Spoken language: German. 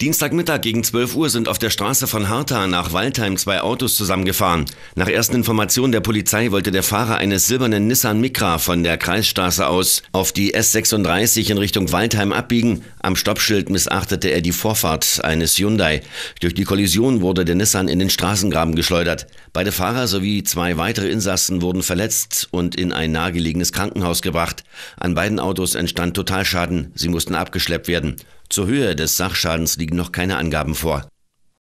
Dienstagmittag gegen 12 Uhr sind auf der Straße von Harta nach Waldheim zwei Autos zusammengefahren. Nach ersten Informationen der Polizei wollte der Fahrer eines silbernen Nissan Micra von der Kreisstraße aus auf die S36 in Richtung Waldheim abbiegen. Am Stoppschild missachtete er die Vorfahrt eines Hyundai. Durch die Kollision wurde der Nissan in den Straßengraben geschleudert. Beide Fahrer sowie zwei weitere Insassen wurden verletzt und in ein nahegelegenes Krankenhaus gebracht. An beiden Autos entstand Totalschaden. Sie mussten abgeschleppt werden. Zur Höhe des Sachschadens liegen noch keine Angaben vor.